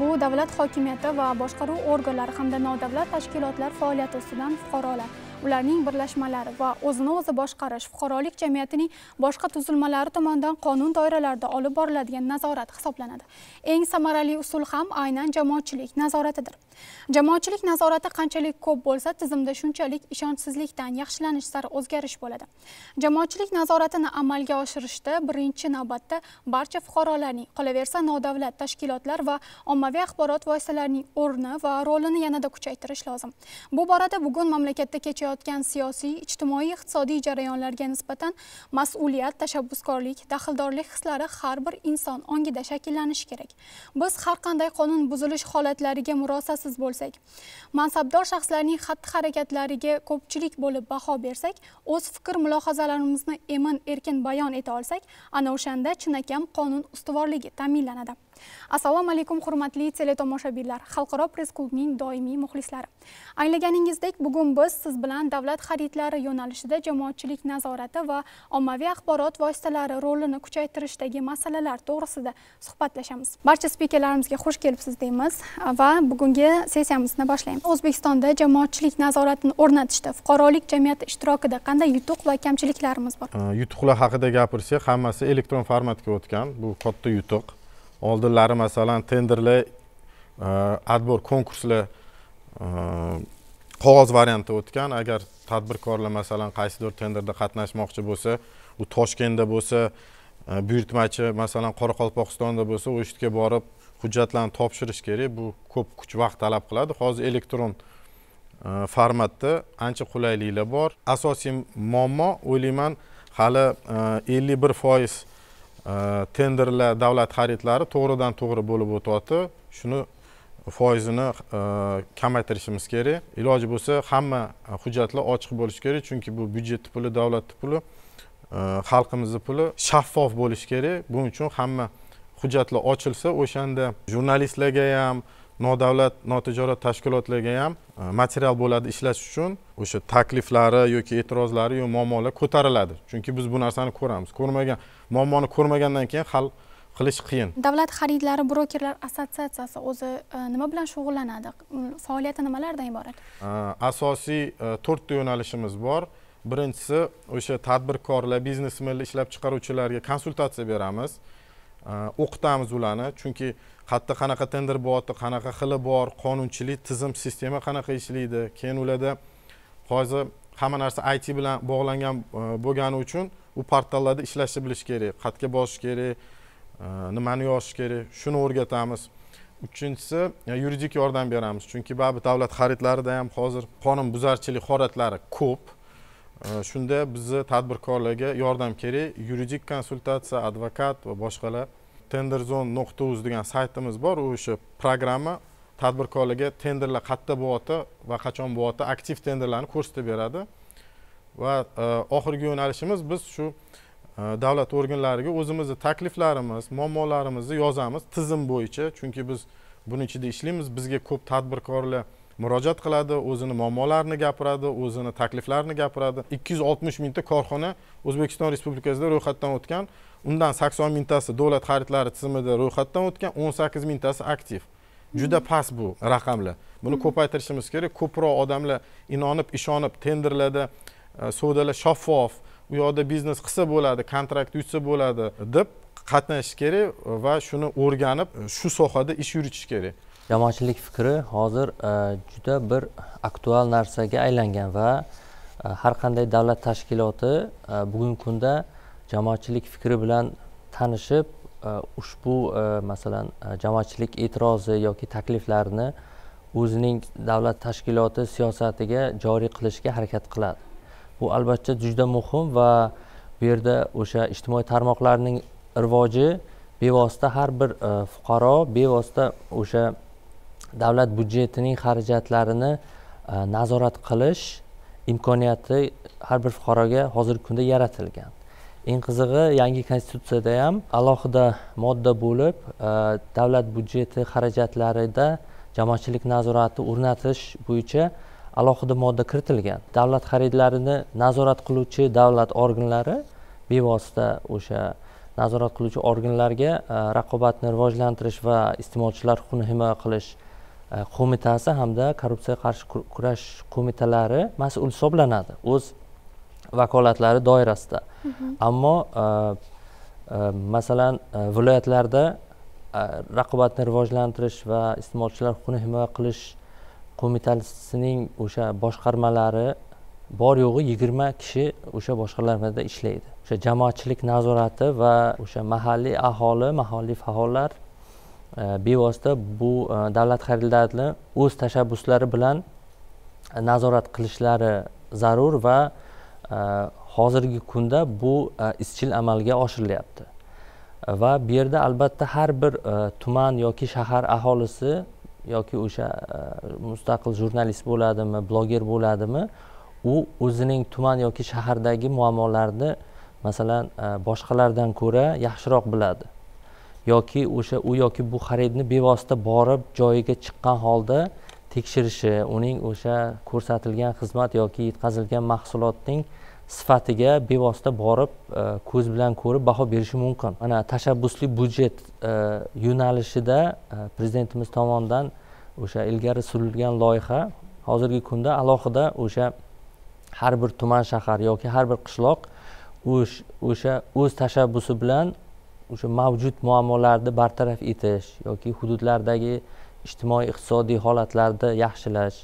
bu davlat hokimiyati va boshqaruv organlari hamda nodavlat tashkilotlar faoliyati ustidan fuqarolar. Ularning birlashmalari va o'zini o'zi boshqarish fuqarolik jamiyatining boshqa tuzilmalari tomonidan qonun doiralarida olib boriladigan nazorat hisoblanadi. Eng samarali usul ham aynan jamoatchilik nazoratidir. Jamoatchilik nazorati qanchalik ko'p bo'lsa tizimda shunchalik ishonchsizlikdan yaxshilanish sari o'zgarish bo'ladi. Jamoatchilik nazoratini amalga oshirishda birinchi navbatda barcha fuqarolarning qolaversa nodavlat tashkilotlar va ommaviy axborot vositalarining o'rni va rolini yanada kuchaytirish lozim. Bu borada bugun mamlakatda kechayotgan siyosiy ijtimoiy iqtisodiy jarayonlarga nisbatan mas'uliyat tashabbuskorlik daxldorlik hislari har bir inson ongida shakllanishi kerak. Biz har qanday qonun buzilish holatlariga murosasiz bo'lsak mansabdor shaxslarning xatti harakatlariga ko'pchilik bo'lib baho bersak o'z fikr mulohazalarimizni emin erkin bayon eta olsak ana o'shanda chinakam qonun ustuvorligi ta'minlanadi. Assalomu alaykum hurmatli teletomoshabinlar. Xalqaro press klubning doimiy muxlislari. Anglaganingizdek bugun biz siz bilan davlat xaridlari yo'nalishida jamoatchilik nazorati va ommaviy axborot vositalari rolini kuchaytirishdagi masalalar to'g'risida suhbatlashamiz. Barcha spikerlarimizga xush kelibsiz deymiz va bugungi sessiyamizni boshlaymiz. O'zbekistonda jamoatchilik nazoratini o'rnatishda fuqarolik jamiyati ishtirokida qanday yutuq va kamchiliklarimiz bor? Yutuqlar haqida gapirsak hammasi elektron formatga o'tgan. Bu katta yutuq. Oldinlari masalan tenderlar e, отбор konkurslar e, qog'oz variantda o'tgan. Agar tadbirkorlar masalan qaysidir tenderda qatnashmoqchi bo'lsa u toshkentda bo'lsa e, buyurtmachi masalan qoraqalpog'istonda bo'lsa o'sha yerga borib hujjatlarni topshirish kerak. Bu ko'p kuch vaqt talab qiladi. Hozir elektron e, formatda ancha qulayliklar bor. Asosiy muammo o'ylayman hali e, ellik bir foiz e, tenderlar davlat xaridlari to'g'ridan to'g'ri bo'lib o'tyapti. Shuni foizini kamaytirishimiz kerak. Iloji bo'lsa hamma hujjatlar ochiq bo'lishi kerak chunki bu byudjetni puli davlatni puli xalqimizni puli shaffof bo'lishi kerak. Buning uchun hamma hujjatlar ochilsa o'shanda jurnalistlarga ham nodavlat notijorat tashkilotlarga ham e, material bo'ladi ishlash uchun o'sha takliflari yoki e'tirozlari yo muammolar ko'tariladi. Chunki biz bu narsani ko'ramiz. Ko'rmagan muammoni ko'rmagandan keyin hal qilish qiyin. Davlat xaridlari brokerlar assotsiatsiyasi o'zi e, nima bilan shug'ullanadi? Faoliyati nimalardan iborat? E, asosiy to'rtta yo'nalishimiz bor. Birinchisi o'sha tadbirkorlar biznesmenlar ishlab chiqaruvchilarga konsultatsiya beramiz Э, o'qitamiz ularni. Chunki qayerda qanaqa tender bo'lyapti qanaqa xili bor qonunchilik tizim sistema qanaqa ishlaydi keyin ularda hozir hamma narsa it bilan bog'langan e, bo'lgani uchun u portallarda ishlashni bilish kerak. Qayerga bosish kerak e, nimani yozish kerak shuni o'rgatamiz. Uchinchisi e, yuridik yordam beramiz. Chunki baribir davlat xaridlarida ham hozir qonunbuzarchilik holatlari ko'p. Э, shunda bizni tadbirkorlarga yordam kerak. Yuridik konsultatsiya advokat va boshqalar. tenderzon nuqta uz degan saytimiz bor. O'sha programma tadbirkorlarga tenderlar qayerda bo'lyapti va qachon bo'lyapti aktiv tenderlarni ko'rsatib beradi. Va e, oxirgi yo'nalishimiz biz shu e, davlat organlariga o'zimizni takliflarimiz muammolarimizni yozamiz tizim bo'yicha. Chunki biz buni ichida ishlaymiz. Bizga ko'p tadbirkorlar murojaat qiladi o'zini muammolarini gapiradi o'zini takliflarini gapiradi. Ikki yuz oltmish mingta korxona o'zbekiston respublikasida ro'yxatdan o'tgan. Undan sakson mingtasi davlat xaridlari tizimida ro'yxatdan o'tgan o'n sakkiz mingtasi aktiv. Juda past bu raqamlar. Buni ko'paytirishimiz kerak. Ko'proq odamlar inonib ishonib tenderlarda e, savdolar shaffof u yoqda biznes qilsa bo'ladi kontrakt yutsa bo'ladi deb qatnashish kerak va shuni o'rganib shu sohada ish yuritish kerak. Jamoatchilik fikri hozir e, juda bir aktual narsaga aylangan va e, har qanday davlat tashkiloti e, bugungi kunda jamoatchilik fikri bilan tanishib ushbu masalan jamoatchilik e'tirozi yoki takliflarini o'zining davlat tashkiloti siyosatiga joriy qilishga harakat qiladi. Bu albatta juda muhim va bu yerda o'sha ijtimoiy tarmoqlarning rivoji bevosita har bir fuqaro bevosita o'sha davlat byudjetining xarajatlarini e, nazorat qilish imkoniyati har bir fuqaroga hozirgi kunda yaratilgan. Eng qizig'i yangi konstitutsiyada ham alohida modda bo'lib e, davlat byudjeti xarajatlarida jamoatchilik nazorati o'rnatish bo'yicha alohida modda kiritilgan. Davlat xaridlarini nazorat qiluvchi davlat organlari bevosita o'sha nazorat qiluvchi organlarga e, raqobatni rivojlantirish va iste'molchilar huquqini himoya qilish qo'mitasi hamda korrupsiyaga qarshi kurash qo'mitalari mas'ul hisoblanadi o'z vakolatlari doirasida mhm. ammo masalan viloyatlarda raqobatni rivojlantirish va iste'molchilar huquqini himoya qilish qo'mitasining o'sha boshqarmalari bor yo'g'i yigirma kishi o'sha boshqarmada ishlaydi o'sha jamoatchilik nazorati va o'sha mahalliy aholi mahalliy faollar e, bevosita bu davlat xaridlarini o'z tashabbuslari bilan nazorat qilishlari zarur va hozirgi kunda bu izchil amalga oshirilyapti va bu yerda albatta har bir tuman yoki shahar aholisi yoki o'sha mustaqil jurnalist bo'ladimi bloger bo'ladimi u o'zining tuman yoki shahardagi muammolarni masalan boshqalardan ko'ra yaxshiroq biladi yoki o'sha u yoki bu xaridni bevosita borib joyiga chiqqan holda tekshirishi uning o'sha ko'rsatilgan xizmat yoki yetkazilgan mahsulotning sifatiga bevosita borib e, ko'z bilan ko'rib baho berishi mumkin. Mana tashabbusli byudjet e, yo'nalishida e, prezidentimiz tomonidan o'sha ilgari surilgan loyiha hozirgi kunda alohida o'sha har bir tuman shahar yoki har bir qishloq o'sha o'z tashabbusi bilan o'sha mavjud muammolarni bartaraf etish yoki hududlardagi ijtimoiy iqtisodiy holatlarni yaxshilash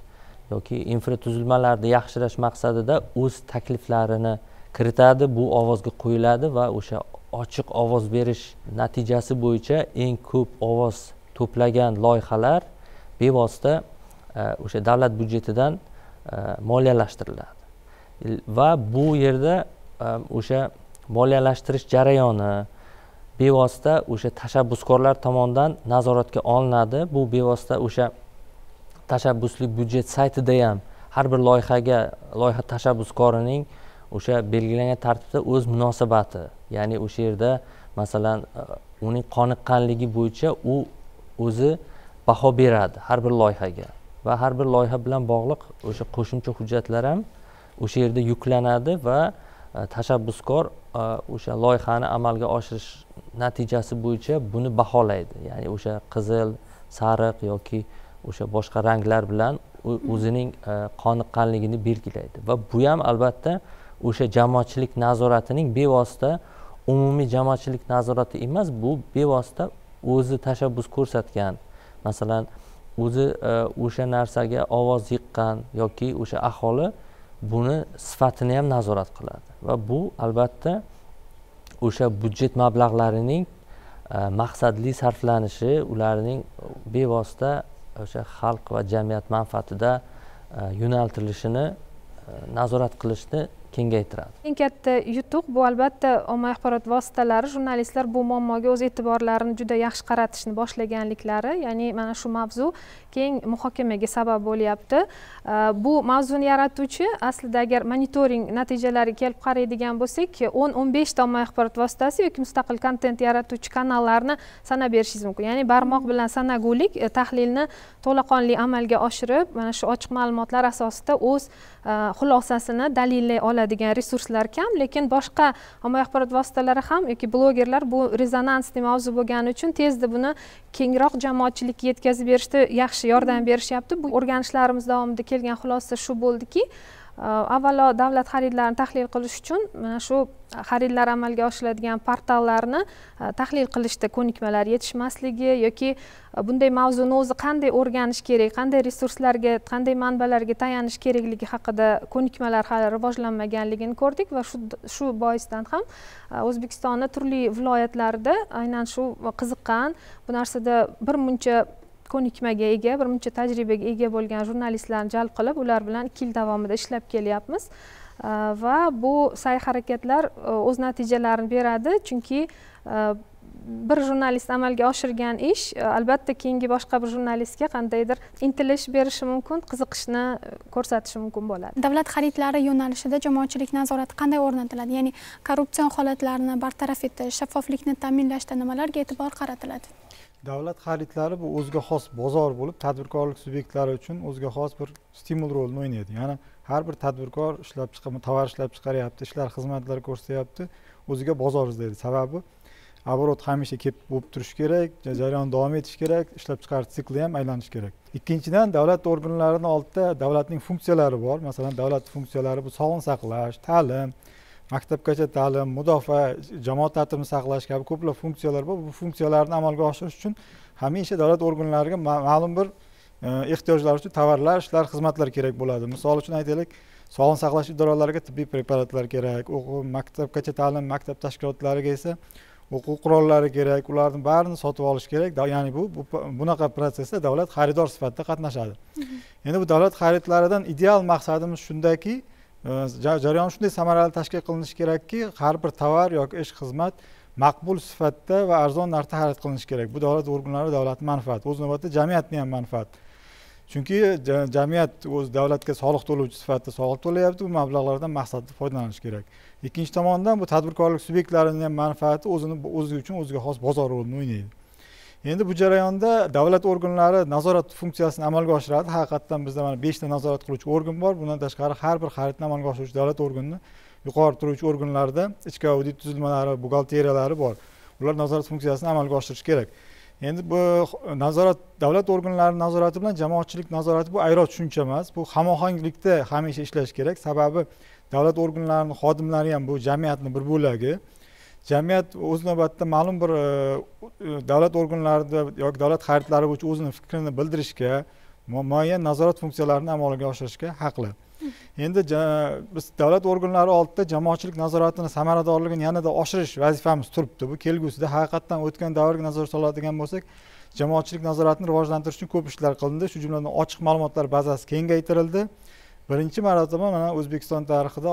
yoki infratuzilmalarni yaxshilash maqsadida o'z takliflarini kiritadi bu ovozga qo'yiladi va o'sha ochiq ovoz berish natijasi bo'yicha eng ko'p ovoz to'plagan loyihalar bevosita e, o'sha davlat byudjetidan e, moliyalashtiriladi. Va bu yerda e, o'sha moliyalashtirish jarayoni bevosita o'sha tashabbuskorlar tomonidan nazoratga olinadi. Bu bevosita o'sha tashabbuslik byudjet saytida ham har bir loyihaga loyiha tashabbuskorining o'sha belgilangan tartibda o'z munosabati ya'ni o'sha yerda masalan e, uning qoniqqanligi bo'yicha u o'zi baho beradi har bir loyihaga va har bir loyiha bilan bog'liq o'sha qo'shimcha hujjatlar ham o'sha yerda yuklanadi va e, tashabbuskor e, o'sha loyihani amalga oshirish natijasi bo'yicha buni baholaydi. Ya'ni o'sha qizil sariq yoki o'sha boshqa ranglar bilan o'zining e, qoniqqanligini belgilaydi. Va bu ham albatta o'sha jamoatchilik nazoratining bevosita umumiy jamoatchilik nazorati emas bu bevosita o'zi tashabbus ko'rsatgan. Masalan o'zi o'sha narsaga ovoz yiqqan yoki o'sha aholi buni sifatini ham nazorat qiladi. Va bu albatta o'sha byudjet mablag'larining e, maqsadli sarflanishi ularning bevosita o'sha xalq va jamiyat manfaatida e, yo'naltirilishini e, nazorat qilishni kengaytiradi. Eng katta yutuq bu albatta ommaviy axborot vositalari jurnalistlar bu muammoga o'z e'tiborlarini juda yaxshi qaratishni boshlaganliklari ya'ni mana shu mavzu keng muhokamaga sabab bo'lyapti. Bu mavzuni yaratuvchi aslida agar monitoring natijalariga kelib qaraydigan bo'lsak o'n o'n beshta ommaviy axborot vositasi yoki mustaqil kontent yaratuvchi kanallarni sanab berishingiz mumkin. Ya'ni barmoq bilan sanagulik e, tahlilni to'laqonli amalga oshirib mana shu ochiq ma'lumotlar asosida o'z e, xulosasini dalillay oladi. Oladigan resurslar kam lekin boshqa ommaviy axborot vositalari ham yoki blogerlar bu rezonansli mavzu bo'lgani uchun tezda buni kengroq jamoatchilikka yetkazib berishda yaxshi yordam berishyapti. Bu o'rganishlarimiz davomida kelgan xulosa shu bo'ldiki Э, avvalo davlat xaridlarini tahlil qilish uchun mana shu xaridlar amalga oshiriladigan portallarni e, tahlil qilishda ko'nikmalar yetishmasligi yoki e, bunday mavzuni o'zi qanday o'rganish kerak qanday resurslarga qanday manbalarga tayanish kerakligi haqida ko'nikmalar hali rivojlanmaganligini ko'rdik va shu shu boisdan ham e, o'zbekistonni turli viloyatlarida aynan shu qiziqqan bu narsada bir muncha ko'nikmaga ega birmuncha tajribaga ega bo'lgan jurnalistlarni jalb qilib ular bilan ikki yil davomida ishlab kelyapmiz. Va bu sa'y harakatlar o'z natijalarini beradi. Chunki bir jurnalist amalga oshirgan ish albatta keyingi boshqa bir jurnalistga qandaydir intilish berishi mumkin qiziqishni ko'rsatishi mumkin bo'ladi. Davlat xaridlari yo'nalishida jamoatchilik nazorati qanday o'rnatiladi? Ya'ni korrupsion holatlarni bartaraf etish shaffoflikni ta'minlashda nimalarga e'tibor qaratiladi? Davlat xaridlari bu o'ziga xos bozor bo'lib tadbirkorlik subyektlari uchun o'ziga xos bir stimul rolini o'ynaydi. Ya'ni har bir tadbirkor ishlab chiqar tovar ishlab chiqaryapti ishlar xizmatlar ko'rsatyapti o'ziga bozor izlaydi. Sababi оборот hamisha kelib bo'lib turishi kerak jarayon davom etishi kerak ishlab chiqarish sikli ham aylanishi kerak. Ikkinchidan davlat organlarini oldida davlatning funksiyalari bor. Masalan davlat funksiyalari bu sog'liqni saqlash ta'lim maktabgacha ta'lim mudofaa jamoat tartibini saqlash kabi ko'plab funksiyalar bor. Bu funksiyalarni amalga oshirish uchun hamisha davlat organlariga ma'lum bir e, ehtiyojlar uchun tovarlar ishlar xizmatlar kerak bo'ladi. Misol uchun aytaylik sog'liqni saqlash idoralariga tibbiy preparatlar kerak o'quv maktabgacha ta'lim maktab tashkilotlariga esa o'quv qurollari kerak ularni barini sotib olish kerak. Ya'ni bu bunaqa protsessda davlat xaridor sifatida qatnashadi. Endi bu davlat xaridlaridan ideal maqsadimiz shundaki jarayon shunday samarali tashkil qilinishi kerakki har bir tovar yoki ish xizmat maqbul sifatda va arzon narxda xarid qilinishi kerak. Bu davlat organlari davlatni manfaati. O'z navbatida jamiyatni ham manfaati chunki jamiyat o'z davlatga soliq to'lovchi sifatida soliq to'layapti bu mablag'lardan maqsadli foydalanish kerak. Ikkinchi tomondan bu tadbirkorlik subyektlarining ham manfaati o'zini o'zi uchun o'ziga xos bozor rolini o'ynaydi. Endi bu jarayonda davlat organlari nazorat funksiyasini amalga oshiradi. Haqiqatdan bizda mana beshta nazorat qiluvchi organ bor. Bundan tashqari har bir xaridni amalga oshiruvchi davlat organini yuqori turuvchi organlarda ichki audit tuzilmalari buxgalteriyalari bor. Ular nazorat funksiyasini amalga oshirishi kerak. Endi bu nazorat davlat organlari nazorati bilan jamoatchilik nazorati bu ayro tushuncha emas. Bu hamohanglikda hamisha ishlash kerak. Sababi davlat organlarini xodimlari ham bu jamiyatni bir bo'lagi jamiyat o'z navbatida ma'lum bir e, davlat organlarida yoki davlat xaridlari bo'yicha o'zini fikrini bildirishga muayyan nazorat funksiyalarini amalga oshirishga haqli. Endi biz davlat organlari oldida jamoatchilik nazoratini samaradorligini yanada oshirish vazifamiz turibdi. Bu kelgusida haqiqatdan o'tgan davrga nazar soladigan bo'lsak jamoatchilik nazoratini rivojlantirish uchun ko'p ishlar qilindi. Shu jumladan ochiq ma'lumotlar bazasi kengaytirildi. Birinchi marotaba mana o'zbekiston tarixida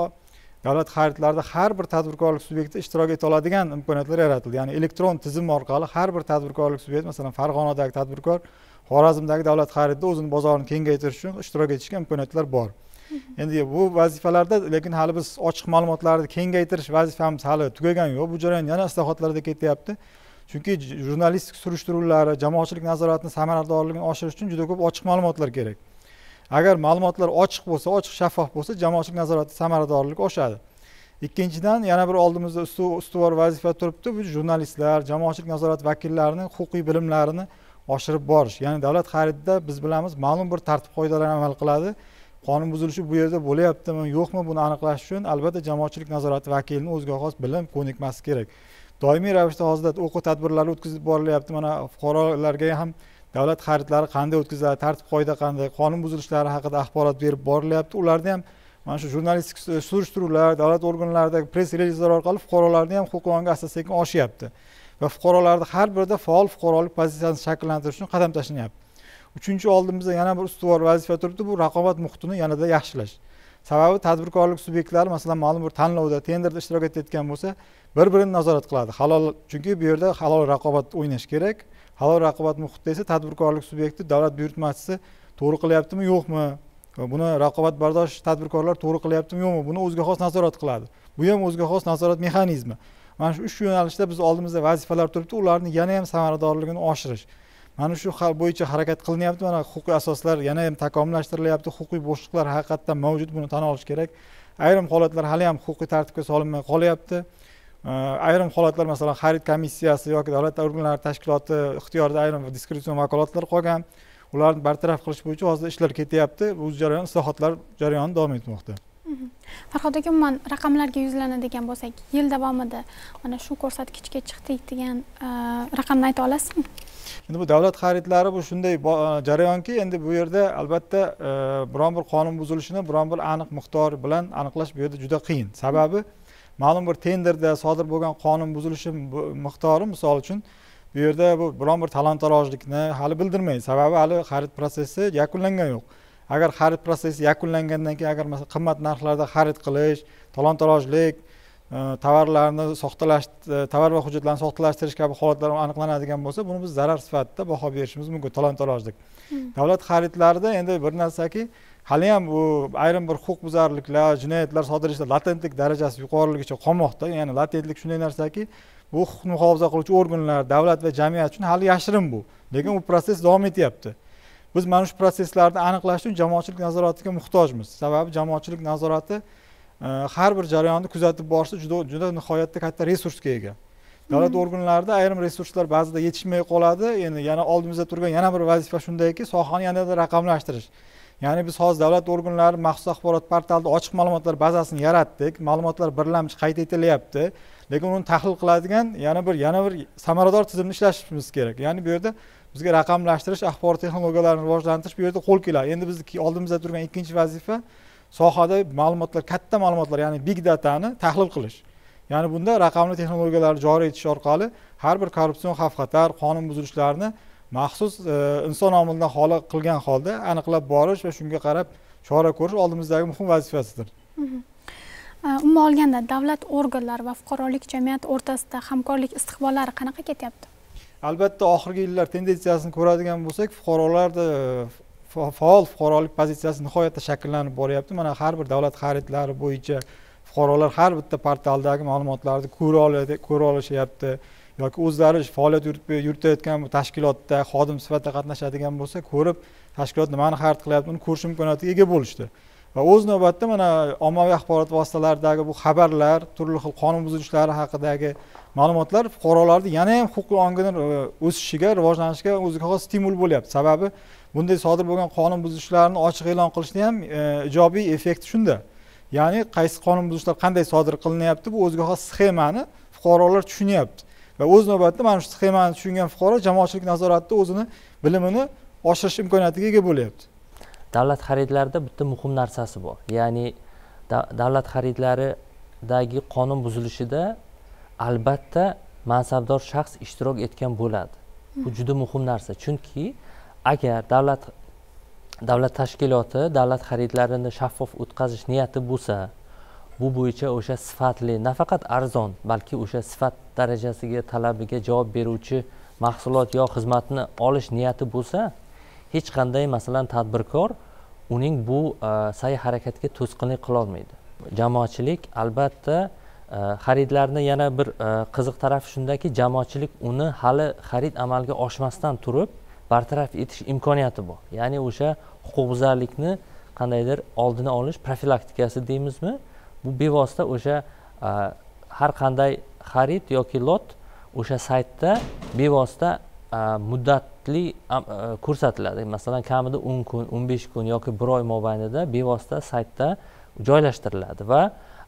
davlat xaridlarida har bir tadbirkorlik subyekti ishtirok eta oladigan imkoniyatlar yaratildi. Ya'ni elektron tizim orqali har bir tadbirkorlik subyekti masalan farg'onadagi tadbirkor xorazmdagi davlat xaridida o'zini bozorini kengaytirish uchun ishtirok etishga imkoniyatlar bor. Endi bu vazifalarda lekin hali biz ochiq ma'lumotlarni kengaytirish vazifamiz hali tugagan yo'q. Bu jarayon yana islohotlarga ketyapti. Chunki jurnalistik surishtiruvlari jamoatchilik nazoratini samaradorligini oshirish uchun juda ko'p ochiq ma'lumotlar kerak agar ma'lumotlar ochiq bo'lsa ochiq shaffof bo'lsa jamoatchilik nazorati samaradorligi oshadi. Ikkinchidan yana bir oldimizda ustuvor vazifa turibdi. Bu jurnalistlar jamoatchilik nazorati vakillarining huquqiy bilimlarini oshirib borish. Ya'ni davlat xaridida biz bilamiz ma'lum bir tartib qoidalar amal qiladi. Qonun buzilishi bu yerda bo'lyaptimi yo'qmi buni aniqlash uchun albatta jamoatchilik nazorati vakilini o'ziga xos bilim ko'nikmasi kerak. Doimiy ravishda hozirda o'quv tadbirlari o'tkazib borilyapti. Mana fuqarolarga ham davlat xaridlari qanday o'tkaziladi tartib qoida qanday qonun buzilishlari haqida axborot berib borilyapti. Ularni ham mana shu jurnalistik surishtiruvlar davlat organlaridagi press relizlar orqali fuqarolarni ham huquq qonunga asta sekin oshyapti. Va fuqarolarni har birida faol fuqarolik pozitsiyasini shakllantirish uchun qadam tashlanyapti. Uchinchi oldimizda yana bir ustuvor vazifa turibdi bu raqobat muhitini yanada yaxshilash. Sababi tadbirkorlik subyektlari masalan ma'lum bir tanlovda tenderda ishtirok etayotgan bo'lsa bir birini nazorat qiladi. Halol chunki bu yerda halol raqobat o'ynash kerak. Halol raqobat muhitida esa tadbirkorlik subyekti davlat buyurtmachisi to'g'ri qilyaptimi yo'qmi? Buni raqobatbardosh tadbirkorlar to'g'ri qilyaptimi yo'qmi? Buni o'ziga xos nazorat qiladi. Bu ham o'ziga xos nazorat mexanizmi. Mana shu uch yo'nalishda biz oldimizda vazifalar turibdi ularni yana ham samaradorligini oshirish. Mana shu bo'yicha harakat qilinyapti mana huquqiy asoslar yana ham takomillashtirilyapti huquqiy bo'shliqlar haqiqatdan mavjud buni tan olish kerak. Ayrim holatlar hali ham huquqiy tartibga solinmay qolyapti. Ayrim holatlar masalan xarid komissiyasi yoki davlat organlari tashkiloti ixtiyorida ayrim diskretsion vakolatlar qolgan. Ularni bartaraf qilish bo'yicha hozir ishlar ketyapti. Bu jarayon islohotlar jarayoni davom etmoqda. Mhm. farhod aka umuman raqamlarga yuzlanadigan bo'lsak yil davomida mana shu ko'rsatkichga chiqdik degan e, raqamni ayta olasizmi? Endi bu davlat xaridlari bu shunday jarayonki endi bu yerda albatta e, biron bir qonun buzilishini biron bir aniq miqdor bilan aniqlash bu yerda juda qiyin. Sababi ma'lum bir tenderda sodir bo'lgan qonun buzilishi miqdori misol uchun bu yerda bu biron bir talon tarojlikni hali bildirmaydi sababi hali xarid protsessi yakunlangan yo'q. Agar xarid protsessi yakunlangandan keyin agar masalan qimmat narxlarda xarid qilish talon tarojlik e, tovarlarni soxtalash e, tovar va hujjatlarni soxtalashtirish kabi holatlar aniqlanadigan bo'lsa buni biz zarar sifatida baho berishimiz mumkin talon tarojlik hmm. davlat xaridlarida endi bir narsaki haliyam bu ayrim bir huquqbuzarliklar jinoyatlar sodir etishda latentlik darajasi yuqoriligicha qolmoqda. Ya'ni latentlik shunday narsaki bu huquqni muhofaza qiluvchi organlar davlat va jamiyat uchun hali yashirin bu. Lekin u prosess davom etyapti. Biz mana shu prosesslarni aniqlash uchun jamoatchilik nazoratiga muhtojmiz. Sababi jamoatchilik nazorati e, har bir jarayonni kuzatib borishda juda juda nihoyatda katta resursga ega. Davlat organlarida ayrim resurslar ba'zida yetishmay qoladi. Endi yana oldimizda turgan yana bir vazifa shundayki sohani yanada raqamlashtirish ya'ni biz hozir davlat organlari maxsus axborot portalida ochiq ma'lumotlar bazasini yaratdik. Ma'lumotlar birlamchi qayd etilyapti. Lekin uni tahlil qiladigan yana bir yana bir samarador tizimni ishlashimiz kerak. Ya'ni bu yerda bizga raqamlashtirish axborot texnologiyalarini rivojlantirish bu yerda qo'l keladi. Endi bizni oldimizda turgan ikkinchi vazifa sohada ma'lumotlar katta ma'lumotlar ya'ni big datani tahlil qilish. Ya'ni bunda raqamli texnologiyalarni joriy etish orqali har bir korrupsion xavf xatar qonun buzilishlarini maxsus e, inson omilidan xoli qilgan holda aniqlab borish va shunga qarab chora ko'rish oldimizdagi muhim vazifasidir. Mhm. umuman olganda davlat organlari va fuqarolik jamiyati o'rtasida hamkorlik istiqbollari qanaqa ketyapti? Albatta oxirgi yillar tendensiyasini ko'radigan bo'lsak fuqarolarda faol fuqarolik pozitsiyasi nihoyatda shakllanib boryapti. Mana har bir davlat xaridlari bo'yicha fuqarolar har bitta portaldagi ma'lumotlarni ko'ra olishyapti yoki o'zlari faoliyat yuritayotgan tashkilotda xodim sifatida qatnashadigan bo'lsa ko'rib tashkilot nimani xarid qilyapti uni ko'rish imkoniyatiga ega bo'lishdi. Va o'z navbatida mana ommaviy axborot vositalaridagi bu xabarlar turli xil qonun buzilishlari haqidagi ma'lumotlar fuqarolarni yana ham huquqiy ongini e, o'sishiga rivojlanishiga o'ziga xos stimul bo'lyapti. Sababi bunday sodir bo'lgan qonun buzilishlarni ochiq e'lon qilishni ham e, ijobiy effekti shunda. Ya'ni qaysi qonun buzilishlar qanday sodir qilinyapti bu o'ziga xos sxemani fuqarolar tushunyapti. Va o'z navbatida mana shu sxemani tushungan fuqaro jamoatchilik nazoratida o'zini bilimini oshirish imkoniyatiga ega bo'lyapti. Davlat xaridlarida bitta muhim narsasi bor. Ya'ni davlat xaridlaridagi qonun buzilishida albatta mansabdor shaxs ishtirok etgan bo'ladi. Bu juda muhim narsa. Chunki agar davlat davlat tashkiloti davlat xaridlarini shaffof o'tkazish niyati bo'lsa bu bo'yicha o'sha sifatli nafaqat arzon balki o'sha sifat darajasiga talabiga javob beruvchi mahsulot yo xizmatni olish niyati bo'lsa hech qanday masalan tadbirkor uning bu e, sa'y harakatga to'sqinlik qilolmaydi jamoatchilik albatta e, xaridlarni yana bir e, qiziq tarafi shundaki jamoatchilik uni hali xarid amalga oshmasdan turib bartaraf etish imkoniyati bor. Ya'ni o'sha huquqbuzarlikni qandaydir oldini olish profilaktikasi deymizmi? Bu bevosita o'sha e, har qanday xarid yoki lot o'sha saytda bevosita e, muddatli e, ko'rsatiladi. Masalan kamida o'n kun o'n besh kun yoki bir oy mobaynida bevosita saytda joylashtiriladi va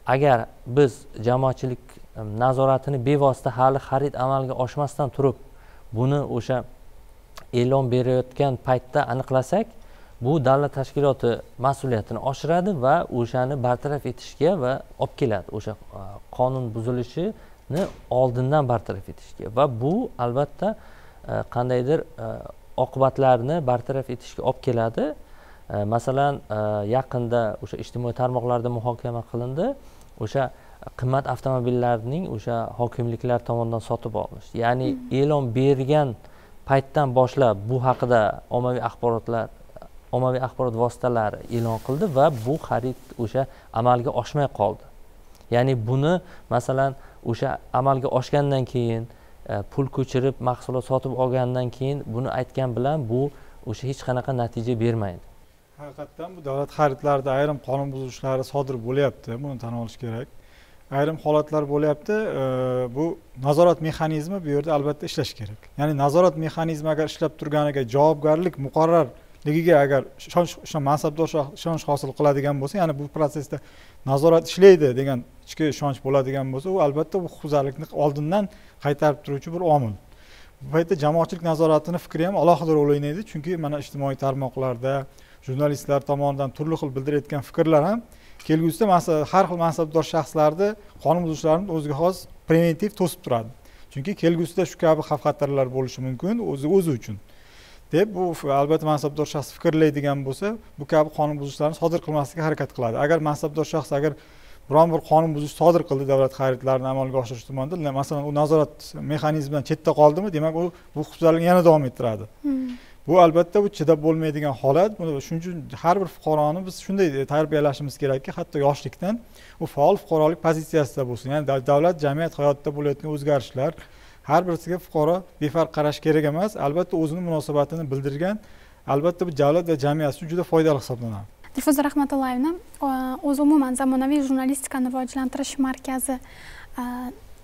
agar biz jamoatchilik nazoratini bevosita hali xarid amalga oshmasdan turib buni o'sha e'lon berayotgan paytda aniqlasak bu davlat tashkiloti mas'uliyatini oshiradi va o'shani bartaraf etishga va olib keladi. O'sha qonun buzilishini oldindan bartaraf etishga va bu albatta qandaydir oqibatlarni bartaraf etishga olib keladi. Masalan yaqinda o'sha ijtimoiy tarmoqlarda muhokama qilindi. O'sha qimmat avtomobillarning o'sha hokimliklar tomonidan sotib olinish ya'ni e'lon bergan paytdan boshlab bu haqida ommaviy axborotlar ommaviy axborot vositalari e'lon qildi va bu xarid o'sha amalga oshmay qoldi. Ya'ni buni masalan o'sha amalga oshgandan keyin e, pul ko'chirib mahsulot sotib olgandan keyin buni aytgan bilan bu o'sha hech qanaqa natija bermaydi. Haqiqatdan bu davlat xaridlarida ayrim qonun buzilishlari sodir bo'lyapti buni tan olish kerak. Ayrim holatlar bo'lyapti e, bu nazorat mexanizmi bu yerda albatta ishlashi kerak. Ya'ni nazorat mexanizmi agar ishlab turganiga javobgarlik muqarrar ligiga agar ishonch mansabdor ishonch hosil qiladigan bo'lsa ya'ni bu protsessda nazorat ishlaydi degan ichki ishonch bo'ladigan bo'lsa u albatta bu huquqbuzarlikni oldindan qaytarib turuvchi bir omil. Bu paytda jamoatchilik nazoratini fikri ham alohida rol o'ynaydi chunki mana ijtimoiy tarmoqlarda jurnalistlar tomonidan turli xil bildirayotgan fikrlar ham kelgusida har xil mansabdor shaxslarni qonun o'ziga xos preventiv to'sib turadi. Chunki kelgusida shu kabi xavf xatarlar bo'lishi mumkin o'zi o'zi uchun. Deb bu albatta mansabdor shaxs fikrlaydigan bo'lsa bu kabi qonun buzishlarni sodir qilmaslikka harakat qiladi. Agar mansabdor shaxs agar biron bir qonun buzish sodir qildi davlat xaridlarini amalga oshirish tumanida masalan u nazorat mexanizmidan chetda qoldimi demak u bu huquqbuzarlikni yana davom ettiradi. Hmm. bu albatta bu chidab bo'lmaydigan holat. Shuning uchun har bir fuqaroni biz shunday tarbiyalashimiz kerakki hatto yoshlikdan u faol fuqarolik pozitsiyasida bo'lsin. Ya'ni davlat jamiyat hayotida bo'layotgan o'zgarishlar har birisiga fuqaro befarq qarash kerak emas albatta o'zini munosabatini bildirgan albatta bu davlat va jamiyat uchun juda foydali hisoblanadi. Dilfuza rahmatullayevna o'zi umuman zamonaviy jurnalistikani rivojlantirish markazi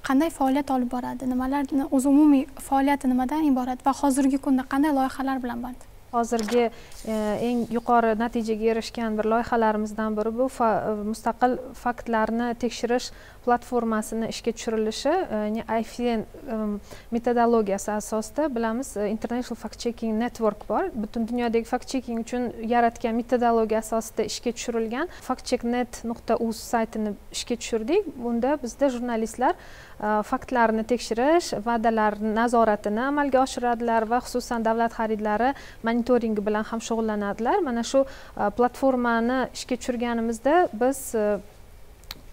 qanday faoliyat olib boradi? Nimalarni o'zi umumiy faoliyati nimadan iborat va hozirgi kunda qanday loyihalar bilan band hozirgi e, eng yuqori natijaga erishgan bir loyihalarimizdan biri bu mustaqil faktlarni tekshirish platformasini ishga tushirilishi e, ifn e, metodologiyasi asosida bilamiz e, international fact checking network bor. Butun dunyodagi fact checking uchun yaratgan metodologiya asosida ishga tushirilgan factchecknet nuqta uz saytini ishga tushirdik. Bunda bizda jurnalistlar faktlarni tekshirish va'dalar nazoratini amalga oshiradilar va xususan davlat xaridlari monitoringi bilan ham shug'ullanadilar. Mana shu platformani ishga tushirganimizda biz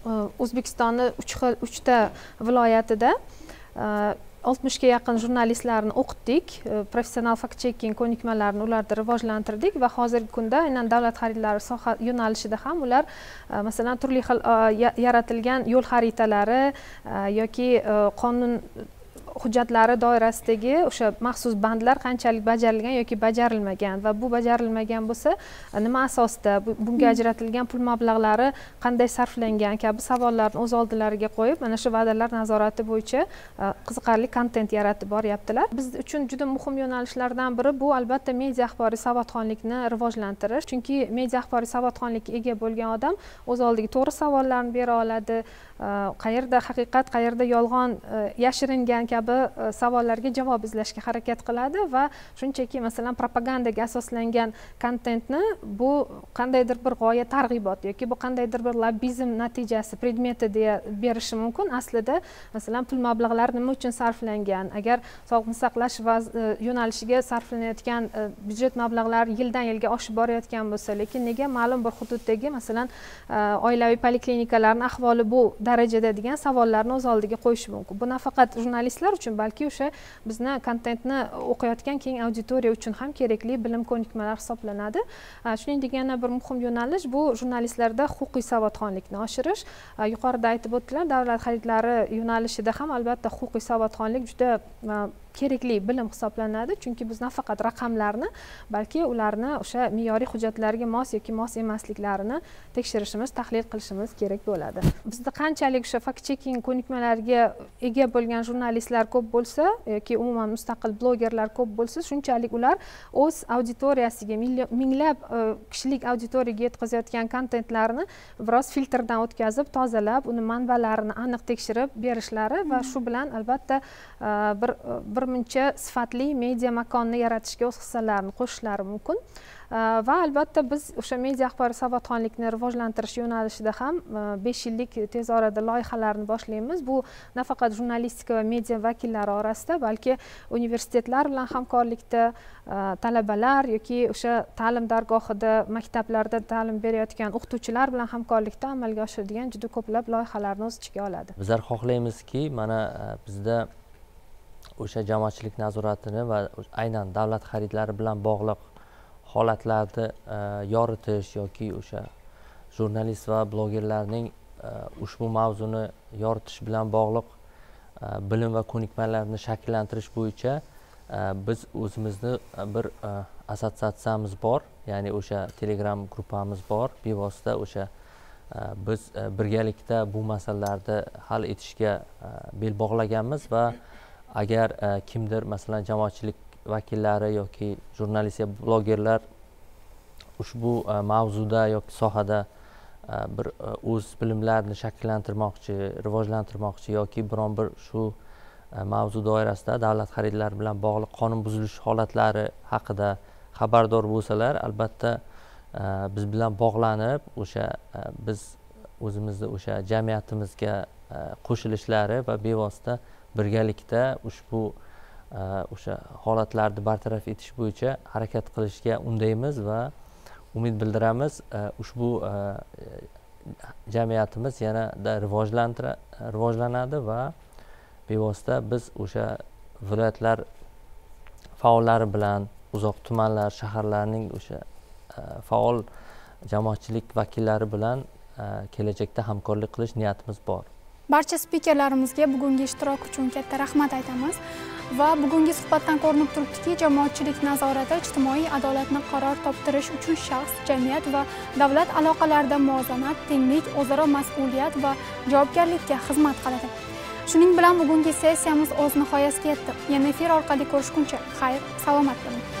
o'zbekistonni uch xil uchta viloyatida oltmishga yaqin jurnalistlarni o'qitdik professional fakt checking ko'nikmalarini ularda rivojlantirdik va hozirgi kunda aynan davlat xaridlari soha yo'nalishida ham ular masalan turli xil yaratilgan yo'l xaritalari yoki qonun hujjatlari doirasidagi o'sha maxsus bandlar qanchalik bajarilgan yoki bajarilmagan va bu bajarilmagan bo'lsa nima asosda? Bunga ajratilgan pul mablag'lari qanday sarflangan? Kabi savollarni o'z oldilariga qo'yib mana shu va'dalar nazorati bo'yicha qiziqarli kontent yaratib boryaptilar. Biz uchun juda muhim yo'nalishlardan biri bu albatta media axboriy savodxonlikni rivojlantirish. Chunki media axboriy savodxonlikka ega bo'lgan odam o'z oldiga to'g'ri savollarni bera oladi. Qayerda haqiqat qayerda yolg'on yashiringan kabi kabi e, savollarga javob izlashga harakat qiladi va shunchaki masalan propagandaga asoslangan kontentni bu qandaydir bir g'oya targ'ibot yoki bu qandaydir bir lobbizm natijasi predmeti deya berishi mumkin. Aslida masalan pul mablag'lari nima uchun sarflangan? Agar sog'liqni saqlash e, yo'nalishiga sarflanayotgan e, byudjet mablag'lari yildan yilga oshib borayotgan bo'lsa lekin nega ma'lum bir hududdagi masalan oilaviy poliklinikalarni ahvoli bu darajada degan savollarni o'z oldiga qo'yishi mumkin. Bu nafaqat jurnalistlar yoshlar uchun balki o'sha bizni kontentni o'qiyotgan keng auditoriya uchun ham kerakli bilim ko'nikmalar hisoblanadi. Shuningdek yana bir muhim yo'nalish bu jurnalistlarda huquqiy savodxonlikni oshirish. Yuqorida aytib o'tdilar davlat xaridlari yo'nalishida ham albatta huquqiy savodxonlik juda kerakli bilim hisoblanadi. Chunki biz nafaqat raqamlarni balki ularni o'sha me'yoriy hujjatlarga mos yoki mos emasliklarini tekshirishimiz tahlil qilishimiz kerak bo'ladi. Bizda qanchalik o'sha fakt checking ko'nikmalariga ega bo'lgan jurnalistlar ko'p bo'lsa yoki umuman mustaqil blogerlar ko'p bo'lsa shunchalik ular o'z auditoriyasiga minglab e, kishilik auditoriyaga yetkazayotgan kontentlarni biroz filtrdan o'tkazib tozalab uni manbalarini aniq tekshirib berishlari va shu bilan albatta e, bir bir birmuncha sifatli media makonni yaratishga o'z hissalarini qo'shishlari mumkin Э, va albatta biz o'sha media axborot savodxonlikni rivojlantirish yo'nalishida ham e, besh yillik tez orada loyihalarni boshlaymiz. Bu nafaqat jurnalistika va media vakillari orasida balki universitetlar bilan hamkorlikda e, talabalar yoki o'sha ta'lim dargohida maktablarda ta'lim berayotgan o'qituvchilar bilan hamkorlikda amalga oshiradigan juda ko'plab loyihalarni o'z ichiga oladi. Bizlar xohlaymizki mana e, bizda o'sha jamoatchilik nazoratini va aynan davlat xaridlari bilan bog'liq holatlarni e, yoritish yoki o'sha jurnalist va blogerlarning e, ushbu mavzuni yoritish bilan bog'liq e, bilim va ko'nikmalarni shakllantirish bo'yicha biz o'zimizni bir assotsiatsiyamiz bor. Ya'ni o'sha telegram gruppamiz bor. Bevosita o'sha biz birgalikda bu masalalarni hal etishga bel bog'laganmiz va agar kimdir masalan jamoatchilik vakillari yoki jurnalist blogerlar ushbu e, mavzuda yoki sohada e, bir e, o'z bilimlarini shakllantirmoqchi rivojlantirmoqchi yoki biron bir shu mavzu doirasida davlat xaridlari bilan bog'liq qonun buzilishi holatlari haqida xabardor bo'lsalar albatta biz bilan bog'lanib o'sha biz o'zimizni o'sha jamiyatimizga qo'shilishlari va bevosita birgalikda ushbu Э, o'sha holatlarni bartaraf etish bo'yicha harakat qilishga undaymiz va umid bildiramiz. Э, ushbu э, jamiyatimiz yanada rivojlanadi va bevosita biz o'sha viloyatlar faollari bilan uzoq tumanlar shaharlarning o'sha e, faol jamoatchilik vakillari bilan e, kelajakda hamkorlik qilish niyatimiz bor. Barcha spikerlarimizga bugungi ishtiroki uchun katta rahmat aytamiz. Va bugungi suhbatdan ko'rinib turibdiki jamoatchilik nazorati ijtimoiy adolatni qaror toptirish uchun shaxs jamiyat va davlat aloqalarida muvozanat tenglik o'zaro mas'uliyat va javobgarlikka xizmat qiladi. Shuning bilan bugungi sessiyamiz o'z nihoyasiga yetdi. Yana efir orqali ko'rishguncha xayr salomat bo'ling.